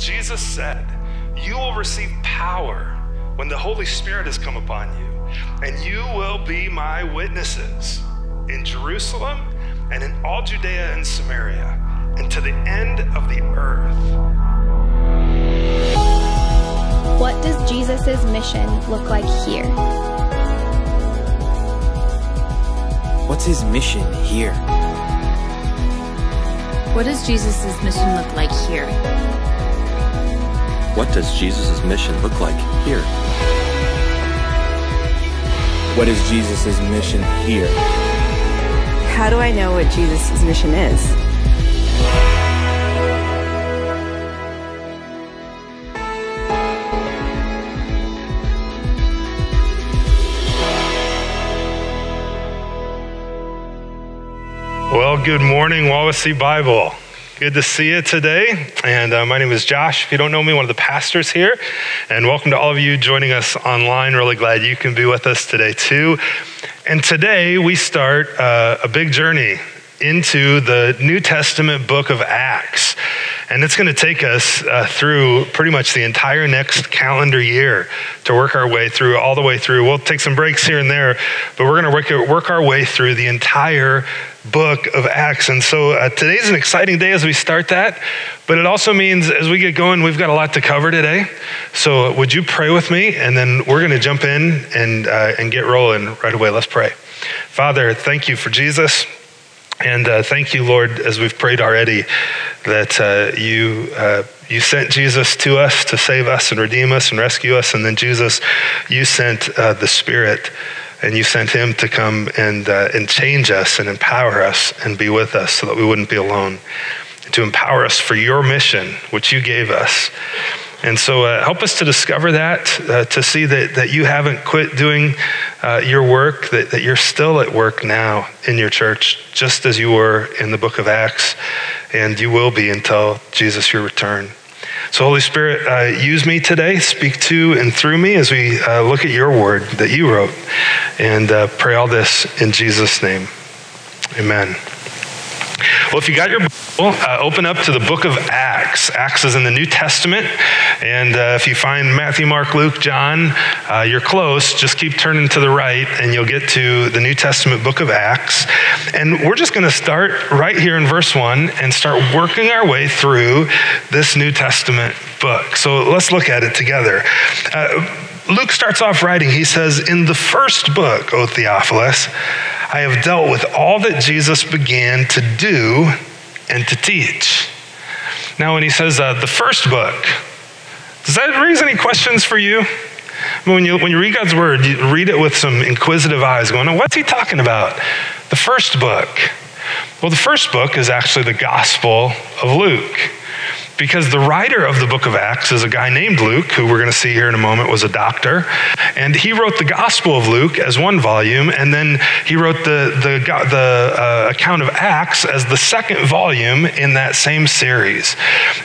Jesus said, You will receive power when the Holy Spirit has come upon you, and you will be my witnesses in Jerusalem and in all Judea and Samaria and to the end of the earth. What does Jesus' mission look like here? What's his mission here? What does Jesus' mission look like here? What does Jesus' mission look like here? What is Jesus' mission here? How do I know what Jesus' mission is? Well, good morning, Wawasee Bible. Good to see you today. And uh, my name is Josh. If you don't know me, one of the pastors here. And welcome to all of you joining us online. Really glad you can be with us today, too. And today we start uh, a big journey into the New Testament book of Acts. And it's going to take us uh, through pretty much the entire next calendar year to work our way through, all the way through. We'll take some breaks here and there, but we're going to work, work our way through the entire book of Acts. And so uh, today's an exciting day as we start that, but it also means as we get going, we've got a lot to cover today. So would you pray with me? And then we're going to jump in and, uh, and get rolling right away. Let's pray. Father, thank you for Jesus. And uh, thank you, Lord, as we've prayed already, that uh, you, uh, you sent Jesus to us to save us and redeem us and rescue us. And then, Jesus, you sent uh, the Spirit and you sent him to come and, uh, and change us and empower us and be with us so that we wouldn't be alone, to empower us for your mission, which you gave us. And so uh, help us to discover that, uh, to see that, that you haven't quit doing uh, your work, that, that you're still at work now in your church, just as you were in the book of Acts, and you will be until Jesus, your return. So, Holy Spirit, uh, use me today, speak to and through me as we uh, look at your word that you wrote, and uh, pray all this in Jesus' name. Amen. Well, if you got your Uh, open up to the book of Acts. Acts is in the New Testament. And uh, if you find Matthew, Mark, Luke, John, uh, you're close. Just keep turning to the right, and you'll get to the New Testament book of Acts. And we're just going to start right here in verse 1 and start working our way through this New Testament book. So let's look at it together. Uh, Luke starts off writing, he says, In the first book, O Theophilus, I have dealt with all that Jesus began to do and to teach. Now, when he says uh, the first book, does that raise any questions for you? When, you, when you read God's word, you read it with some inquisitive eyes, going, what's he talking about? The first book. Well, the first book is actually the Gospel of Luke because the writer of the book of Acts is a guy named Luke, who we're going to see here in a moment was a doctor. And he wrote the Gospel of Luke as one volume, and then he wrote the, the, the uh, account of Acts as the second volume in that same series.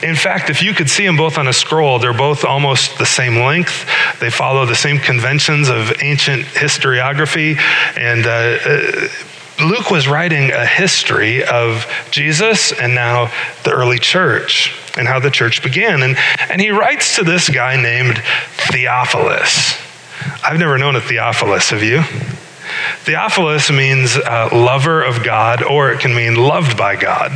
In fact, if you could see them both on a scroll, they're both almost the same length. They follow the same conventions of ancient historiography. And uh, uh Luke was writing a history of Jesus and now the early church and how the church began. And, and he writes to this guy named Theophilus. I've never known a Theophilus, have you? Theophilus means uh, lover of God, or it can mean loved by God.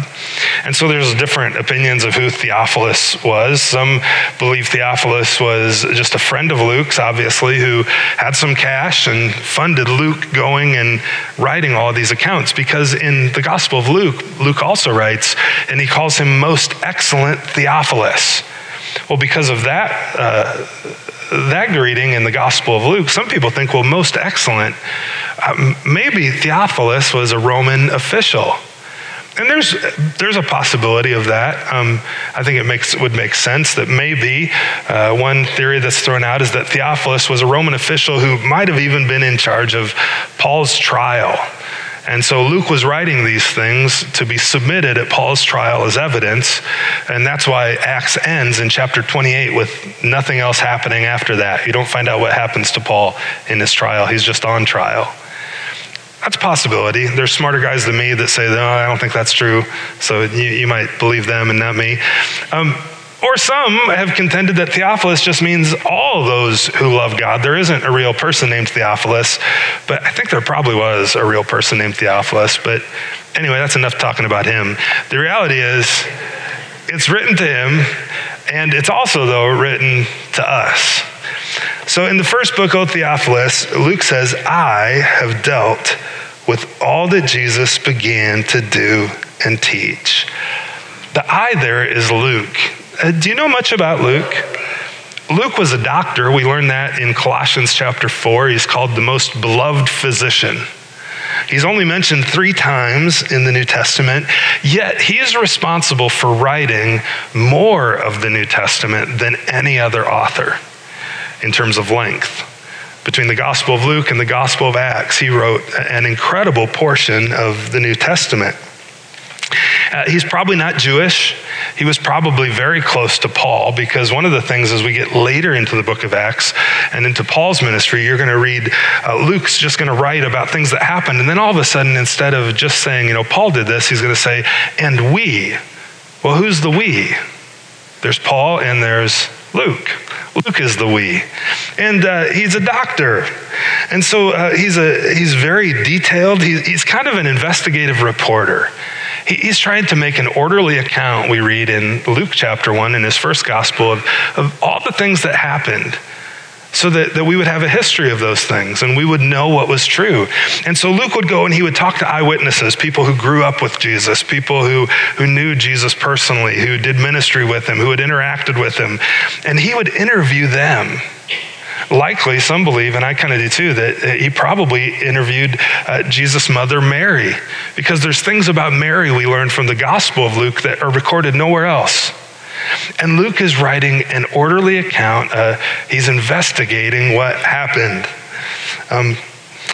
And so there's different opinions of who Theophilus was. Some believe Theophilus was just a friend of Luke's, obviously, who had some cash and funded Luke going and writing all these accounts. Because in the Gospel of Luke, Luke also writes, and he calls him most excellent Theophilus. Well, because of that, uh, that greeting in the Gospel of Luke, some people think, well, most excellent. Uh, maybe Theophilus was a Roman official. And there's, there's a possibility of that. Um, I think it makes, would make sense that maybe uh, one theory that's thrown out is that Theophilus was a Roman official who might have even been in charge of Paul's trial. And so Luke was writing these things to be submitted at Paul's trial as evidence. And that's why Acts ends in chapter 28 with nothing else happening after that. You don't find out what happens to Paul in his trial, he's just on trial. That's a possibility. There's smarter guys than me that say, no, I don't think that's true. So you, you might believe them and not me. Um, Or some have contended that Theophilus just means all those who love God. There isn't a real person named Theophilus, but I think there probably was a real person named Theophilus. But anyway, that's enough talking about him. The reality is, it's written to him, and it's also, though, written to us. So in the first book, O Theophilus, Luke says, I have dealt with all that Jesus began to do and teach. The I there is Luke. Uh, do you know much about Luke? Luke was a doctor. We learn that in Colossians chapter 4. He's called the most beloved physician. He's only mentioned three times in the New Testament, yet he's responsible for writing more of the New Testament than any other author in terms of length. Between the Gospel of Luke and the Gospel of Acts, he wrote an incredible portion of the New Testament. Uh, he's probably not Jewish. He was probably very close to Paul because one of the things as we get later into the book of Acts and into Paul's ministry, you're going to read uh, Luke's just going to write about things that happened. And then all of a sudden, instead of just saying, you know, Paul did this, he's going to say, and we. Well, who's the we? There's Paul and there's Luke. Luke is the we. And uh, he's a doctor. And so uh, he's, a, he's very detailed. He, he's kind of an investigative reporter. He, he's trying to make an orderly account, we read in Luke chapter 1 in his first gospel, of, of all the things that happened so that, that we would have a history of those things and we would know what was true. And so Luke would go and he would talk to eyewitnesses, people who grew up with Jesus, people who, who knew Jesus personally, who did ministry with him, who had interacted with him. And he would interview them. Likely, some believe, and I kind of do too, that he probably interviewed uh, Jesus' mother, Mary, because there's things about Mary we learn from the Gospel of Luke that are recorded nowhere else. And Luke is writing an orderly account. Uh, he's investigating what happened. Um,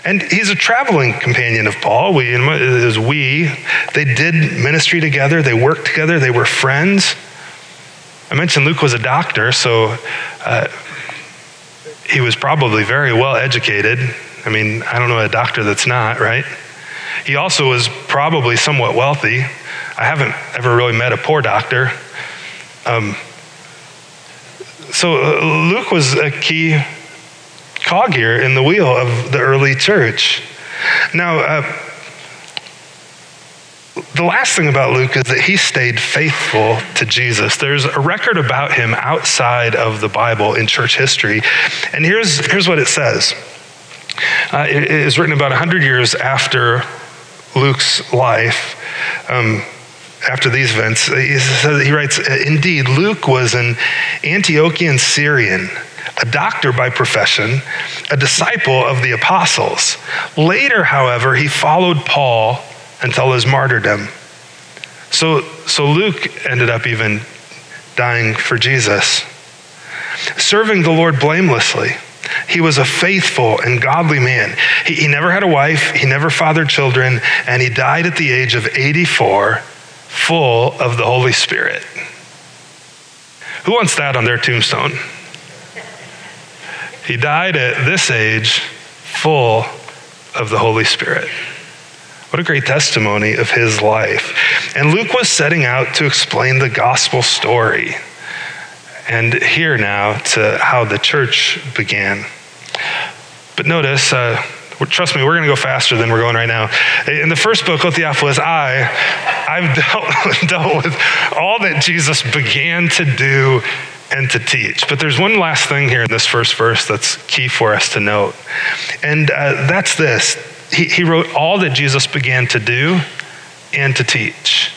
and he's a traveling companion of Paul. We, as we, they did ministry together, they worked together, they were friends. I mentioned Luke was a doctor, so uh, he was probably very well educated. I mean, I don't know a doctor that's not, right? He also was probably somewhat wealthy. I haven't ever really met a poor doctor. Um, so uh, Luke was a key cog here in the wheel of the early church. Now, uh, the last thing about Luke is that he stayed faithful to Jesus. There's a record about him outside of the Bible in church history. And here's, here's what it says uh, it is written about 100 years after Luke's life. Um, after these events, he, he writes, Indeed, Luke was an Antiochian Syrian, a doctor by profession, a disciple of the apostles. Later, however, he followed Paul until his martyrdom. So, so Luke ended up even dying for Jesus. Serving the Lord blamelessly. He was a faithful and godly man. He, he never had a wife, he never fathered children, and he died at the age of 84 full of the Holy Spirit. Who wants that on their tombstone? He died at this age full of the Holy Spirit. What a great testimony of his life. And Luke was setting out to explain the gospel story. And here now to how the church began. But notice, uh, Trust me, we're going to go faster than we're going right now. In the first book, O Theophilus, I, I've dealt, dealt with all that Jesus began to do and to teach. But there's one last thing here in this first verse that's key for us to note. And uh, that's this he, he, wrote all that Jesus began to do and to teach.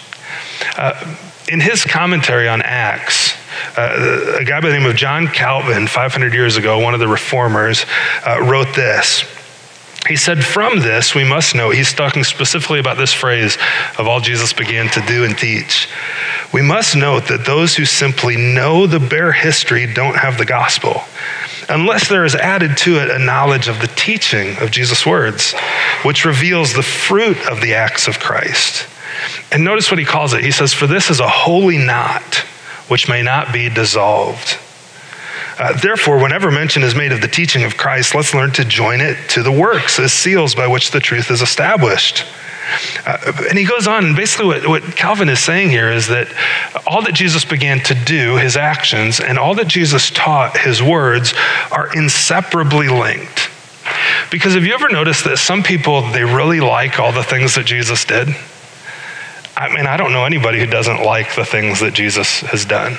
Uh, in his commentary on Acts, uh, a guy by the name of John Calvin, 500 years ago, one of the reformers, uh, wrote this. He said, From this, we must know, he's talking specifically about this phrase of all Jesus began to do and teach. We must note that those who simply know the bare history don't have the gospel, unless there is added to it a knowledge of the teaching of Jesus' words, which reveals the fruit of the acts of Christ. And notice what he calls it. He says, For this is a holy knot which may not be dissolved. Uh, therefore, whenever mention is made of the teaching of Christ, let's learn to join it to the works as seals by which the truth is established. Uh, and he goes on, and basically, what, what Calvin is saying here is that all that Jesus began to do, his actions, and all that Jesus taught, his words, are inseparably linked. Because have you ever noticed that some people, they really like all the things that Jesus did? I mean, I don't know anybody who doesn't like the things that Jesus has done.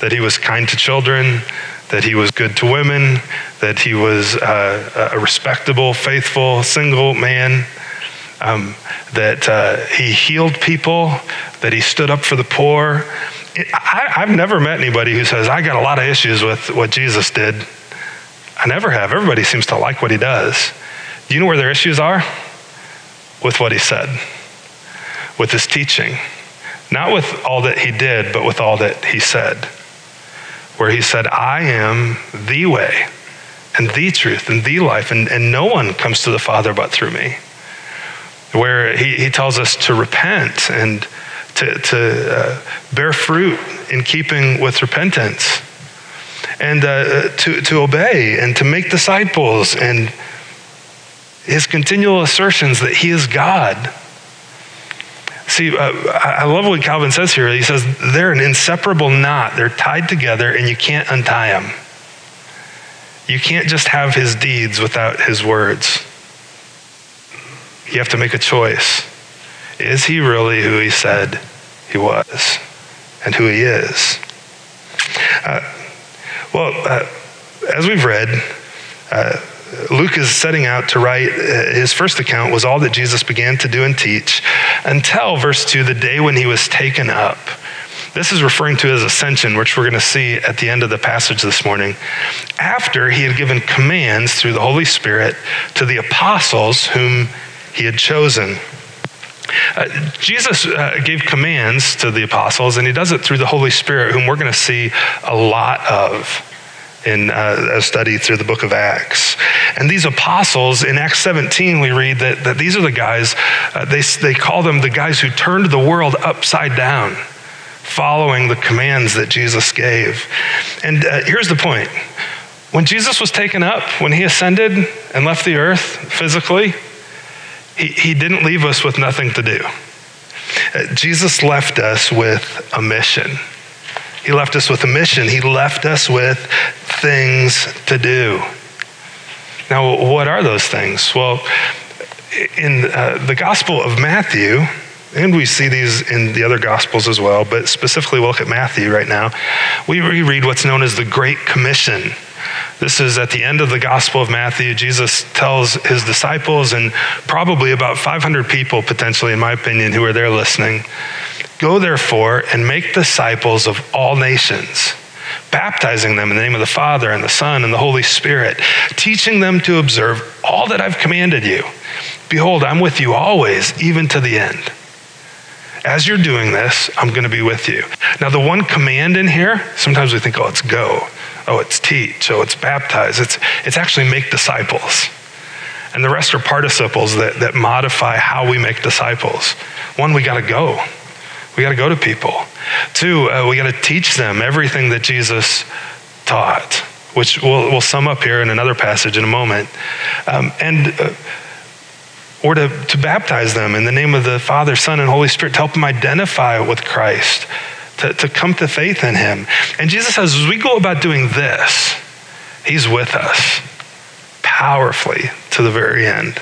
That he was kind to children, that he was good to women, that he was uh, a respectable, faithful, single man, um, that uh, he healed people, that he stood up for the poor. I, I've never met anybody who says, I got a lot of issues with what Jesus did. I never have. Everybody seems to like what he does. Do you know where their issues are? With what he said, with his teaching. Not with all that he did, but with all that he said. Where he said, I am the way and the truth and the life, and, and no one comes to the Father but through me. Where he, he tells us to repent and to, to uh, bear fruit in keeping with repentance and uh, to, to obey and to make disciples and his continual assertions that he is God. See, uh, I love what Calvin says here. He says they're an inseparable knot, they're tied together, and you can't untie them. You can't just have his deeds without his words. You have to make a choice. Is he really who he said he was and who he is? Uh, well, uh, as we've read, uh, Luke is setting out to write uh, his first account was all that Jesus began to do and teach until, verse 2, the day when he was taken up. This is referring to his ascension, which we're going to see at the end of the passage this morning. After he had given commands through the Holy Spirit to the apostles whom he had chosen. Uh, Jesus uh, gave commands to the apostles, and he does it through the Holy Spirit, whom we're going to see a lot of in uh, a study through the book of Acts. And these apostles, in Acts 17, we read that, that these are the guys, uh, they, they call them the guys who turned the world upside down, following the commands that Jesus gave. And uh, here's the point when Jesus was taken up, when he ascended and left the earth physically, he, he didn't leave us with nothing to do. Uh, Jesus left us with a mission. He left us with a mission. He left us with things to do. Now, what are those things? Well, in uh, the Gospel of Matthew, and we see these in the other Gospels as well, but specifically we'll look at Matthew right now, we read what's known as the Great Commission. This is at the end of the Gospel of Matthew. Jesus tells his disciples, and probably about 500 people, potentially, in my opinion, who are there listening Go therefore and make disciples of all nations, baptizing them in the name of the Father and the Son and the Holy Spirit, teaching them to observe all that I've commanded you. Behold, I'm with you always, even to the end. As you're doing this, I'm going to be with you. Now, the one command in here, sometimes we think, oh, it's go oh, it's teach, oh, it's baptize. It's, it's actually make disciples. And the rest are participles that, that modify how we make disciples. One, we got to go. We got to go to people. Two, uh, we got to teach them everything that Jesus taught, which we'll, we'll sum up here in another passage in a moment. Um, and uh, or to, to baptize them in the name of the Father, Son, and Holy Spirit to help them identify with Christ to, to come to faith in him. And Jesus says, as we go about doing this, he's with us powerfully to the very end.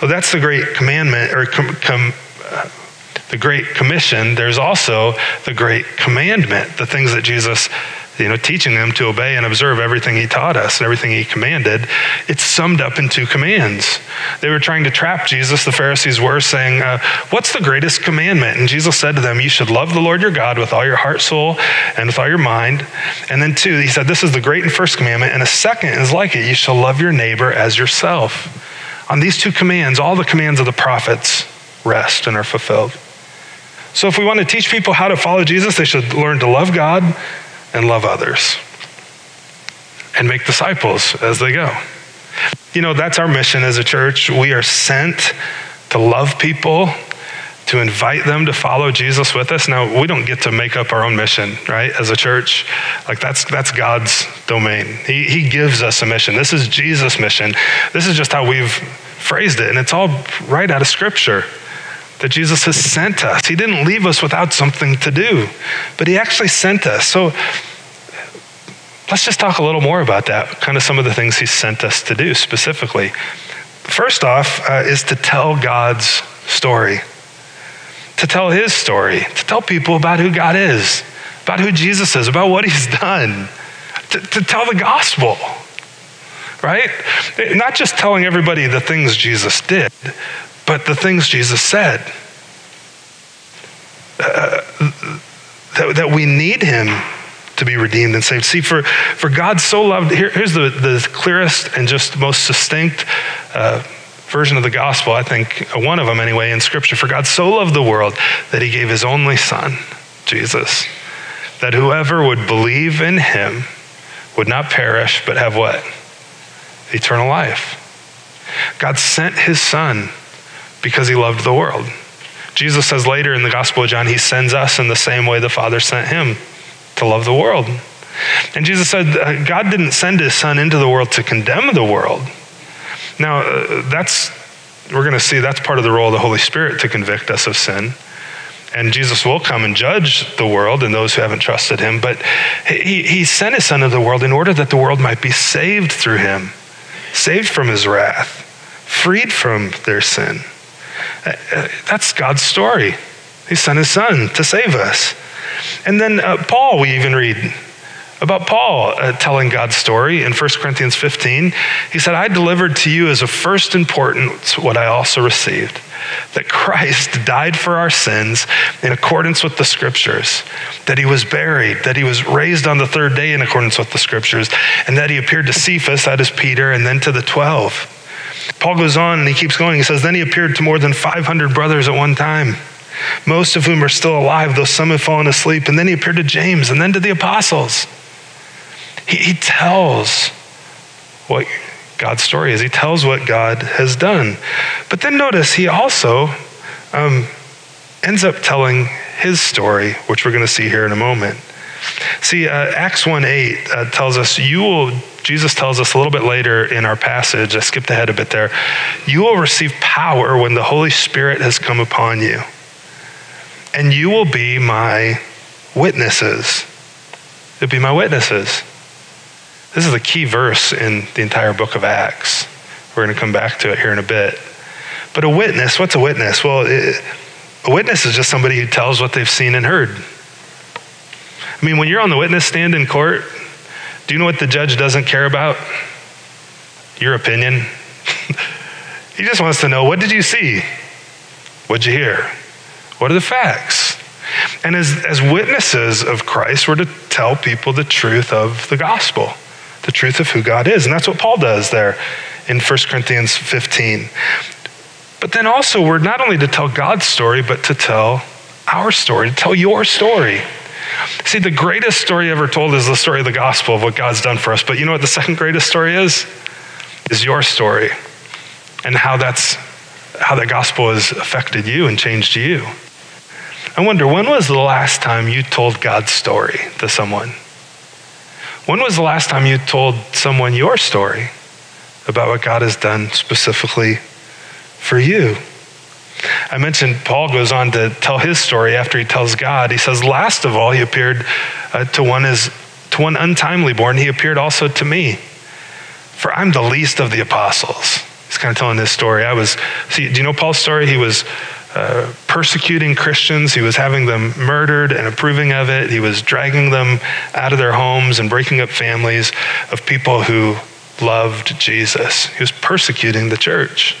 Well, that's the great commandment, or com, com, uh, the great commission. There's also the great commandment, the things that Jesus you know, teaching them to obey and observe everything he taught us and everything he commanded, it's summed up in two commands. They were trying to trap Jesus, the Pharisees were, saying, uh, What's the greatest commandment? And Jesus said to them, You should love the Lord your God with all your heart, soul, and with all your mind. And then, two, he said, This is the great and first commandment. And a second is like it you shall love your neighbor as yourself. On these two commands, all the commands of the prophets rest and are fulfilled. So, if we want to teach people how to follow Jesus, they should learn to love God and love others and make disciples as they go. You know, that's our mission as a church. We are sent to love people, to invite them to follow Jesus with us. Now, we don't get to make up our own mission, right, as a church. Like, that's, that's God's domain. He, he gives us a mission. This is Jesus' mission. This is just how we've phrased it, and it's all right out of Scripture that Jesus has sent us. He didn't leave us without something to do, but He actually sent us. So let's just talk a little more about that, kind of some of the things He sent us to do specifically. First off, uh, is to tell God's story, to tell His story, to tell people about who God is, about who Jesus is, about what He's done, to, to tell the gospel right? Not just telling everybody the things Jesus did, but the things Jesus said. Uh, that, that we need him to be redeemed and saved. See, for, for God so loved, here, here's the, the clearest and just most succinct uh, version of the gospel, I think, uh, one of them anyway, in Scripture. For God so loved the world that he gave his only Son, Jesus, that whoever would believe in him would not perish, but have what? Eternal life. God sent his Son because he loved the world. Jesus says later in the Gospel of John, he sends us in the same way the Father sent him to love the world. And Jesus said, uh, God didn't send his Son into the world to condemn the world. Now, uh, that's, we're going to see that's part of the role of the Holy Spirit to convict us of sin. And Jesus will come and judge the world and those who haven't trusted him. But he, he sent his Son into the world in order that the world might be saved through him, saved from his wrath, freed from their sin. That's God's story. He sent his son to save us. And then uh, Paul, we even read about Paul uh, telling God's story in 1 Corinthians 15. He said, I delivered to you as a first importance what I also received that Christ died for our sins in accordance with the scriptures, that he was buried, that he was raised on the third day in accordance with the scriptures, and that he appeared to Cephas, that is Peter, and then to the 12. Paul goes on and he keeps going. He says, Then he appeared to more than 500 brothers at one time, most of whom are still alive, though some have fallen asleep. And then he appeared to James and then to the apostles. He, he tells what God's story is, he tells what God has done. But then notice he also um, ends up telling his story, which we're going to see here in a moment. See, uh, Acts 1 8 uh, tells us, You will Jesus tells us a little bit later in our passage, I skipped ahead a bit there, you will receive power when the Holy Spirit has come upon you. And you will be my witnesses. You'll be my witnesses. This is a key verse in the entire book of Acts. We're going to come back to it here in a bit. But a witness, what's a witness? Well, it, a witness is just somebody who tells what they've seen and heard. I mean, when you're on the witness stand in court, do you know what the judge doesn't care about? Your opinion. he just wants to know what did you see? What'd you hear? What are the facts? And as, as witnesses of Christ, we're to tell people the truth of the gospel, the truth of who God is. And that's what Paul does there in 1 Corinthians 15. But then also, we're not only to tell God's story, but to tell our story, to tell your story. See, the greatest story ever told is the story of the gospel of what God's done for us. But you know what the second greatest story is? Is your story and how that's how the gospel has affected you and changed you. I wonder when was the last time you told God's story to someone? When was the last time you told someone your story about what God has done specifically for you? I mentioned Paul goes on to tell his story after he tells God. He says, Last of all, he appeared uh, to, one as, to one untimely born. He appeared also to me. For I'm the least of the apostles. He's kind of telling this story. I was, see, do you know Paul's story? He was uh, persecuting Christians. He was having them murdered and approving of it. He was dragging them out of their homes and breaking up families of people who loved Jesus. He was persecuting the church.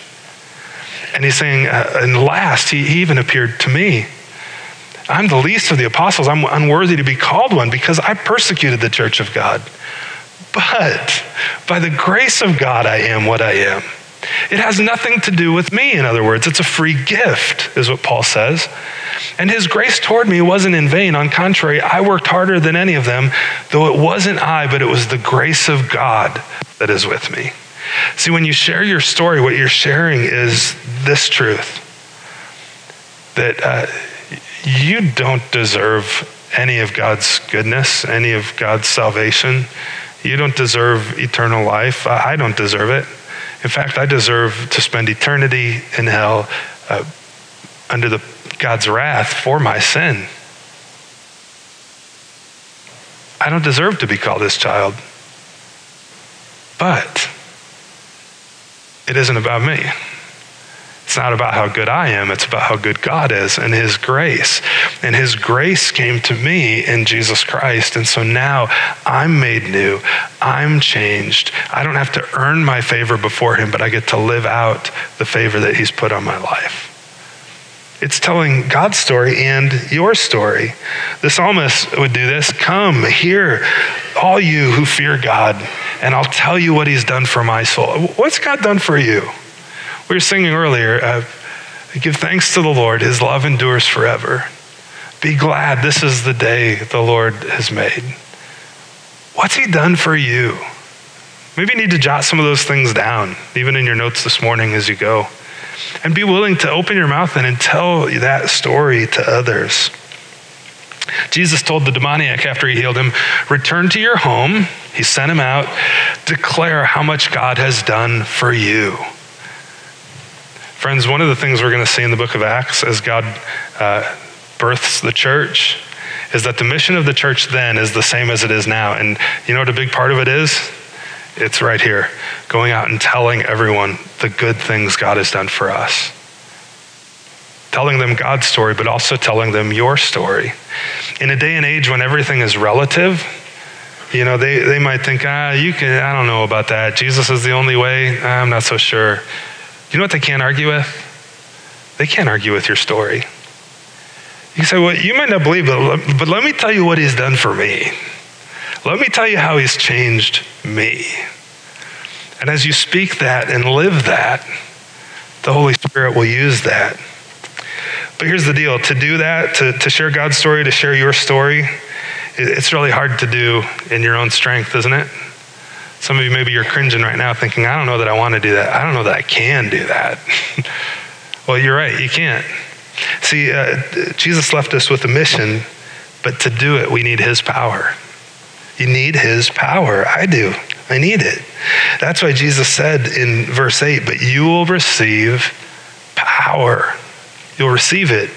And he's saying, uh, and last, he even appeared to me. I'm the least of the apostles. I'm unworthy to be called one because I persecuted the church of God. But by the grace of God, I am what I am. It has nothing to do with me, in other words. It's a free gift, is what Paul says. And his grace toward me wasn't in vain. On contrary, I worked harder than any of them, though it wasn't I, but it was the grace of God that is with me. See, when you share your story, what you're sharing is this truth that uh, you don't deserve any of God's goodness, any of God's salvation. You don't deserve eternal life. I don't deserve it. In fact, I deserve to spend eternity in hell uh, under the, God's wrath for my sin. I don't deserve to be called his child. But it isn't about me. It's not about how good I am, it's about how good God is and His grace. And His grace came to me in Jesus Christ. And so now I'm made new, I'm changed. I don't have to earn my favor before Him, but I get to live out the favor that He's put on my life. It's telling God's story and your story. The psalmist would do this Come, hear, all you who fear God, and I'll tell you what He's done for my soul. What's God done for you? We were singing earlier, uh, give thanks to the Lord. His love endures forever. Be glad this is the day the Lord has made. What's He done for you? Maybe you need to jot some of those things down, even in your notes this morning as you go. And be willing to open your mouth and tell that story to others. Jesus told the demoniac after he healed him, Return to your home. He sent him out. Declare how much God has done for you. Friends, one of the things we're going to see in the book of Acts as God uh, births the church is that the mission of the church then is the same as it is now. And you know what a big part of it is? It's right here going out and telling everyone the good things God has done for us. Telling them God's story, but also telling them your story. In a day and age when everything is relative, you know, they, they might think, ah, you can, I don't know about that. Jesus is the only way. I'm not so sure. You know what they can't argue with? They can't argue with your story. You say, well, you might not believe it, but let me tell you what he's done for me. Let me tell you how he's changed me. And as you speak that and live that, the Holy Spirit will use that. But here's the deal to do that, to, to share God's story, to share your story, it's really hard to do in your own strength, isn't it? Some of you, maybe you're cringing right now thinking, I don't know that I want to do that. I don't know that I can do that. well, you're right, you can't. See, uh, Jesus left us with a mission, but to do it, we need His power. You need His power. I do. I need it. That's why Jesus said in verse 8, but you will receive power. You'll receive it.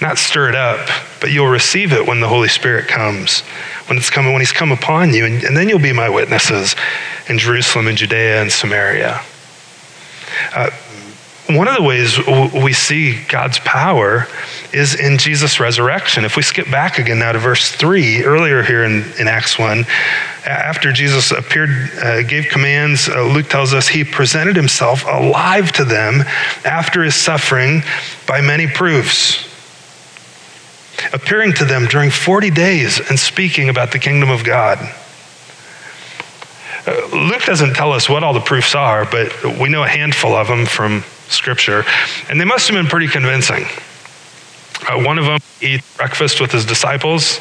Not stir it up, but you'll receive it when the Holy Spirit comes when it's coming, when he's come upon you, and, and then you'll be my witnesses in Jerusalem and Judea and Samaria. Uh, one of the ways we see God's power is in Jesus' resurrection. If we skip back again now to verse 3, earlier here in, in Acts 1, after Jesus appeared, uh, gave commands, uh, Luke tells us he presented himself alive to them after his suffering by many proofs appearing to them during 40 days and speaking about the kingdom of God. Uh, Luke doesn't tell us what all the proofs are, but we know a handful of them from Scripture, and they must have been pretty convincing. Uh, one of them eats breakfast with his disciples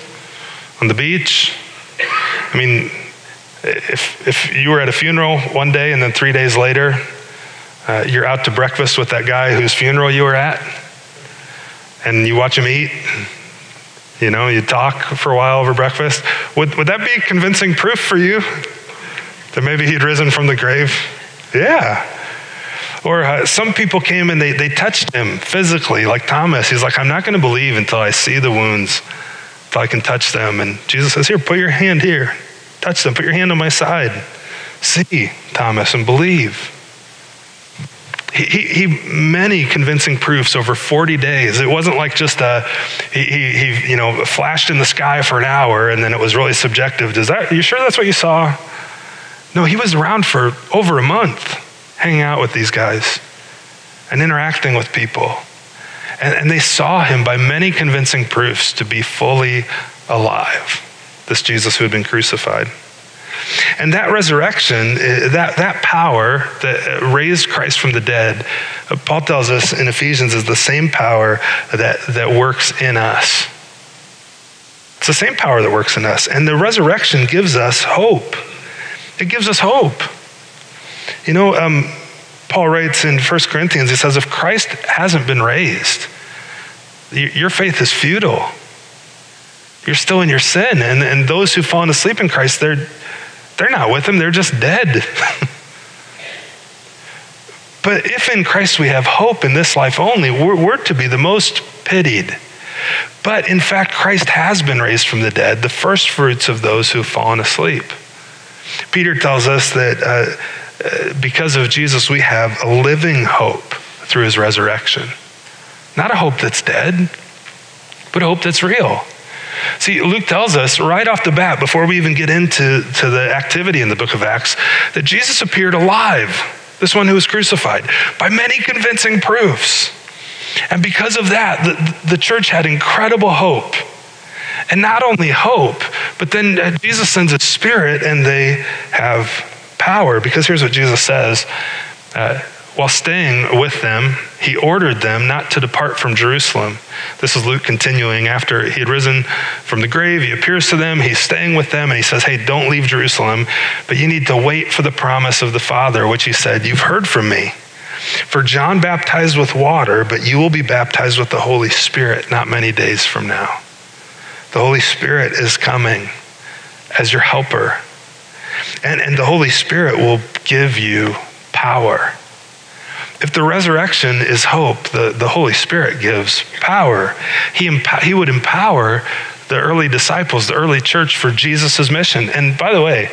on the beach. I mean, if, if you were at a funeral one day and then three days later, uh, you're out to breakfast with that guy whose funeral you were at, and you watch him eat, you know, you talk for a while over breakfast. Would, would that be convincing proof for you that maybe he'd risen from the grave? Yeah. Or uh, some people came and they, they touched him physically, like Thomas. He's like, I'm not going to believe until I see the wounds, until I can touch them. And Jesus says, Here, put your hand here. Touch them. Put your hand on my side. See, Thomas, and believe. He, he, many convincing proofs over 40 days. It wasn't like just a, he, he, you know, flashed in the sky for an hour and then it was really subjective. Does that, you sure that's what you saw? No, he was around for over a month, hanging out with these guys and interacting with people. And, and they saw him by many convincing proofs to be fully alive, this Jesus who had been crucified. And that resurrection, eh, that, that power that raised Christ from the dead, uh, Paul tells us in Ephesians, is the same power that, that works in us. It's the same power that works in us. And the resurrection gives us hope. It gives us hope. You know, um, Paul writes in 1 Corinthians, he says, if Christ hasn't been raised, your faith is futile. You're still in your sin. And, and those who've fallen asleep in Christ, they're, they're not with him, they're just dead. But if in Christ we have hope in this life only, we're, we're to be the most pitied. But in fact, Christ has been raised from the dead, the first fruits of those who have fallen asleep. Peter tells us that uh, because of Jesus, we have a living hope through his resurrection. Not a hope that's dead, but a hope that's real. See, Luke tells us right off the bat, before we even get into to the activity in the book of Acts, that Jesus appeared alive, this one who was crucified, by many convincing proofs. And because of that, the, the church had incredible hope. And not only hope, but then uh, Jesus sends a spirit and they have power. Because here's what Jesus says uh, while staying with them, he ordered them not to depart from Jerusalem. This is Luke continuing. After he had risen from the grave, he appears to them, he's staying with them, and he says, Hey, don't leave Jerusalem, but you need to wait for the promise of the Father, which he said, You've heard from me. For John baptized with water, but you will be baptized with the Holy Spirit not many days from now. The Holy Spirit is coming as your helper. And, and the Holy Spirit will give you power. If the resurrection is hope, the, the Holy Spirit gives power. He, emp- he would empower the early disciples, the early church for Jesus' mission. And by the way,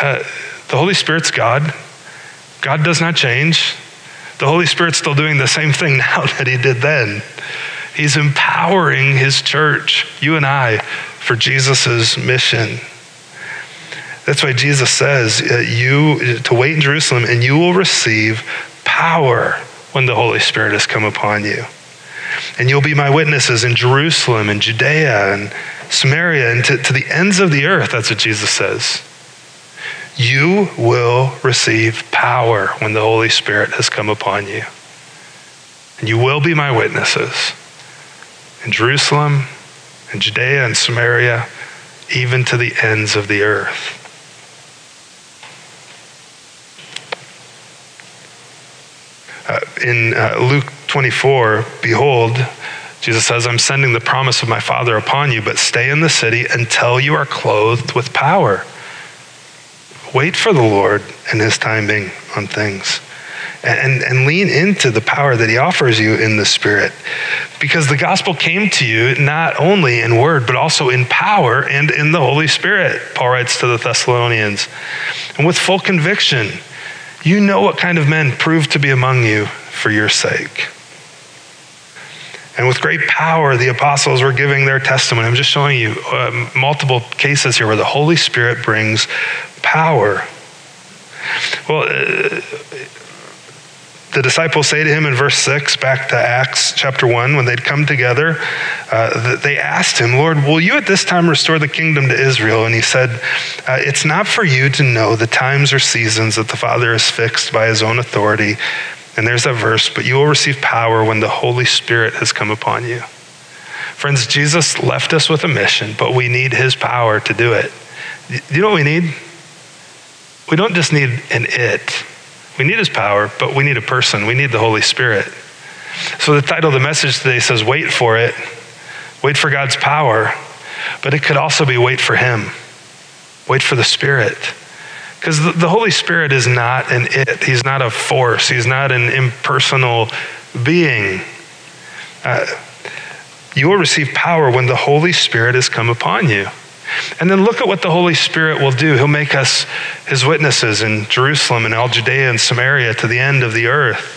uh, the Holy Spirit's God. God does not change. The Holy Spirit's still doing the same thing now that He did then. He's empowering His church, you and I, for Jesus' mission. That's why Jesus says, uh, you to wait in Jerusalem and you will receive power when the Holy Spirit has come upon you. And you'll be my witnesses in Jerusalem and Judea and Samaria and to, to the ends of the earth. That's what Jesus says. You will receive power when the Holy Spirit has come upon you. And you will be my witnesses in Jerusalem and Judea and Samaria, even to the ends of the earth. In uh, Luke 24, behold, Jesus says, I'm sending the promise of my Father upon you, but stay in the city until you are clothed with power. Wait for the Lord and his timing on things. And, and lean into the power that he offers you in the Spirit. Because the gospel came to you not only in word, but also in power and in the Holy Spirit, Paul writes to the Thessalonians. And with full conviction, you know what kind of men proved to be among you for your sake. And with great power, the apostles were giving their testimony. I'm just showing you uh, multiple cases here where the Holy Spirit brings power. Well, uh, the disciples say to him in verse 6, back to Acts chapter 1, when they'd come together, uh, they asked him, Lord, will you at this time restore the kingdom to Israel? And he said, uh, It's not for you to know the times or seasons that the Father has fixed by his own authority. And there's that verse, but you will receive power when the Holy Spirit has come upon you. Friends, Jesus left us with a mission, but we need his power to do it. You know what we need? We don't just need an it. We need his power, but we need a person. We need the Holy Spirit. So the title of the message today says, Wait for it. Wait for God's power. But it could also be wait for him. Wait for the Spirit. Because the, the Holy Spirit is not an it, he's not a force, he's not an impersonal being. Uh, you will receive power when the Holy Spirit has come upon you. And then look at what the Holy Spirit will do. He'll make us his witnesses in Jerusalem and all Judea and Samaria to the end of the earth.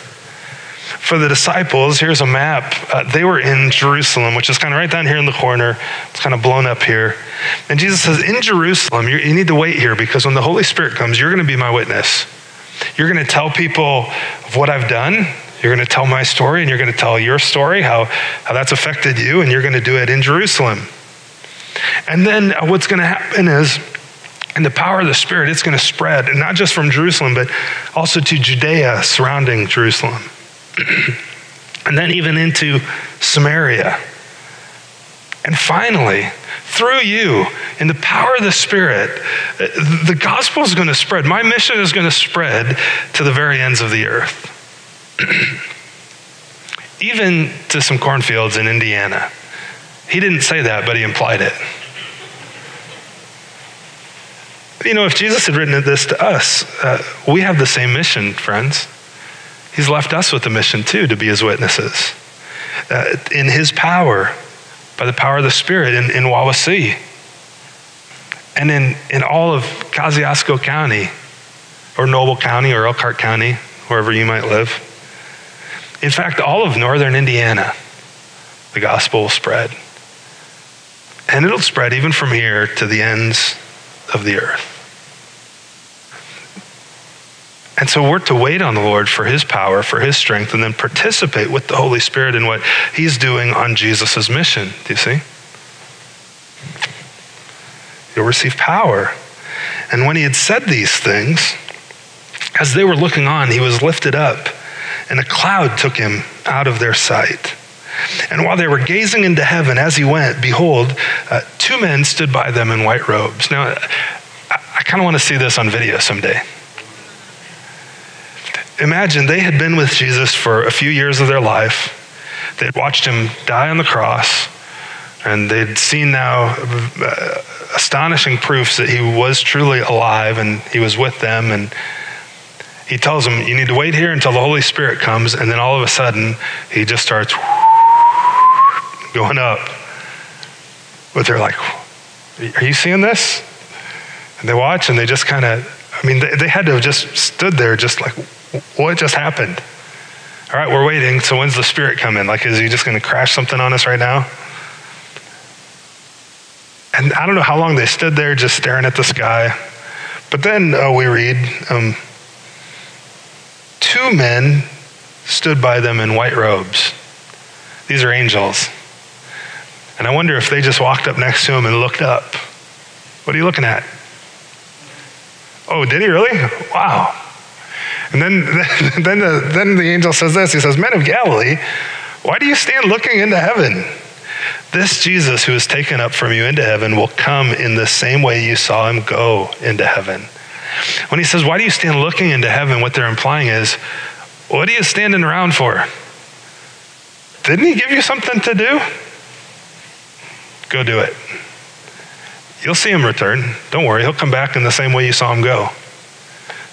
For the disciples, here's a map. Uh, they were in Jerusalem, which is kind of right down here in the corner. It's kind of blown up here. And Jesus says, In Jerusalem, you need to wait here because when the Holy Spirit comes, you're going to be my witness. You're going to tell people of what I've done. You're going to tell my story, and you're going to tell your story, how, how that's affected you, and you're going to do it in Jerusalem. And then what's going to happen is, in the power of the Spirit, it's going to spread, and not just from Jerusalem, but also to Judea surrounding Jerusalem. and then even into Samaria. And finally, through you, in the power of the Spirit, the gospel is going to spread. My mission is going to spread to the very ends of the earth. even to some cornfields in Indiana. He didn't say that, but he implied it. You know, if Jesus had written this to us, uh, we have the same mission, friends. He's left us with a mission too to be his witnesses. Uh, in his power, by the power of the Spirit in, in Wawasee. And in, in all of Kosciusko County, or Noble County, or Elkhart County, wherever you might live. In fact, all of northern Indiana, the gospel will spread. And it'll spread even from here to the ends of the earth. And so we're to wait on the Lord for his power, for his strength, and then participate with the Holy Spirit in what he's doing on Jesus' mission. Do you see? You'll receive power. And when he had said these things, as they were looking on, he was lifted up, and a cloud took him out of their sight. And while they were gazing into heaven as he went, behold, uh, two men stood by them in white robes. Now, I, I kind of want to see this on video someday imagine they had been with Jesus for a few years of their life. They'd watched him die on the cross, and they'd seen now uh, astonishing proofs that he was truly alive and he was with them. And he tells them, You need to wait here until the Holy Spirit comes. And then all of a sudden, he just starts going up. But they're like, Are you seeing this? And they watch and they just kind of, I mean, they, they had to have just stood there, just like, what just happened? All right, we're waiting. So when's the Spirit come in? Like, is he just going to crash something on us right now? And I don't know how long they stood there just staring at the sky. But then uh, we read um, two men stood by them in white robes. These are angels. And I wonder if they just walked up next to him and looked up. What are you looking at? Oh, did he really? Wow. And then, then, the, then the angel says this He says, Men of Galilee, why do you stand looking into heaven? This Jesus who is taken up from you into heaven will come in the same way you saw him go into heaven. When he says, Why do you stand looking into heaven? What they're implying is, What are you standing around for? Didn't he give you something to do? Go do it. You'll see him return. Don't worry, he'll come back in the same way you saw him go.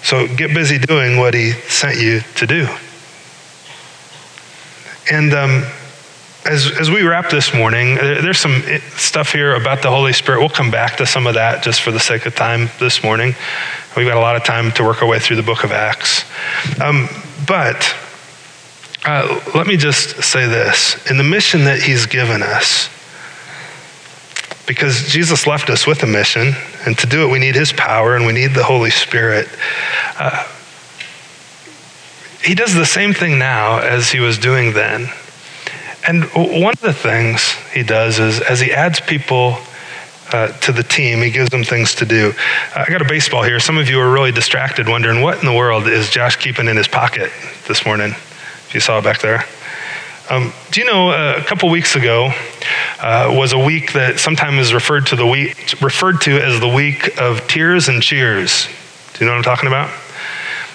So get busy doing what he sent you to do. And um, as, as we wrap this morning, there's some stuff here about the Holy Spirit. We'll come back to some of that just for the sake of time this morning. We've got a lot of time to work our way through the book of Acts. Um, but uh, let me just say this in the mission that he's given us, because Jesus left us with a mission, and to do it, we need his power and we need the Holy Spirit. He does the same thing now as he was doing then. And one of the things he does is as he adds people uh, to the team, he gives them things to do. Uh, I got a baseball here. Some of you are really distracted, wondering what in the world is Josh keeping in his pocket this morning? If you saw it back there. Um, do you know uh, a couple weeks ago uh, was a week that sometimes is referred to the week referred to as the week of tears and cheers. Do you know what I'm talking about?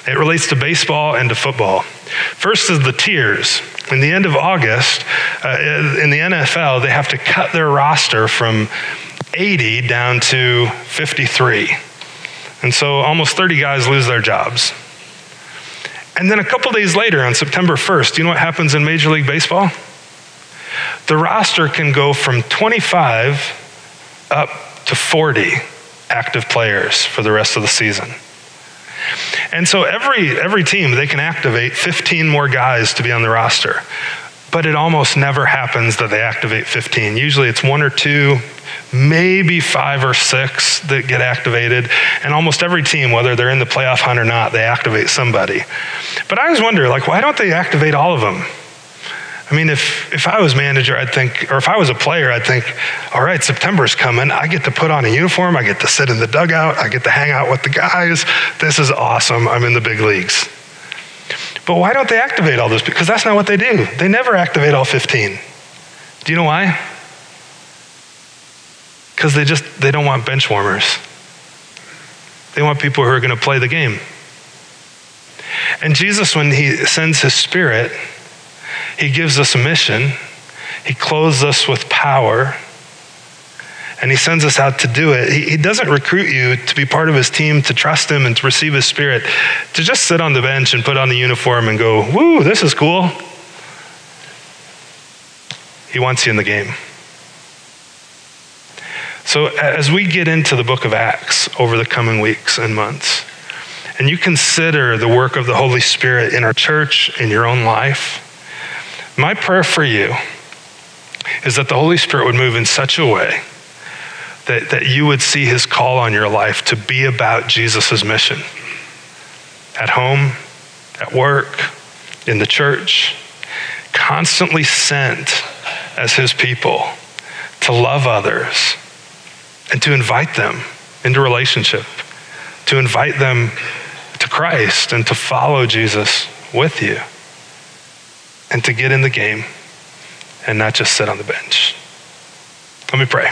It relates to baseball and to football. First is the tears. In the end of August, uh, in the NFL, they have to cut their roster from 80 down to 53. And so almost 30 guys lose their jobs. And then a couple days later, on September 1st, do you know what happens in Major League Baseball? The roster can go from 25 up to 40 active players for the rest of the season. And so every, every team, they can activate 15 more guys to be on the roster. But it almost never happens that they activate 15. Usually it's one or two, maybe five or six that get activated. And almost every team, whether they're in the playoff hunt or not, they activate somebody. But I always wonder, like, why don't they activate all of them? I mean, if, if I was manager, I'd think, or if I was a player, I'd think, all right, September's coming. I get to put on a uniform. I get to sit in the dugout. I get to hang out with the guys. This is awesome. I'm in the big leagues. But why don't they activate all those? Because that's not what they do. They never activate all 15. Do you know why? Because they just they don't want bench warmers. They want people who are going to play the game. And Jesus, when he sends his spirit, he gives us a mission. He clothes us with power. and he sends us out to do it. He, he doesn't recruit you to be part of his team, to trust him and to receive his spirit, to just sit on the bench and put on the uniform and go, woo, this is cool. He wants you in the game. So, as we get into the book of Acts over the coming weeks and months, and you consider the work of the Holy Spirit in our church, in your own life, my prayer for you is that the Holy Spirit would move in such a way that, that you would see his call on your life to be about Jesus' mission. At home, at work, in the church, constantly sent as his people to love others and to invite them into relationship, to invite them to Christ and to follow Jesus with you, and to get in the game and not just sit on the bench. Let me pray.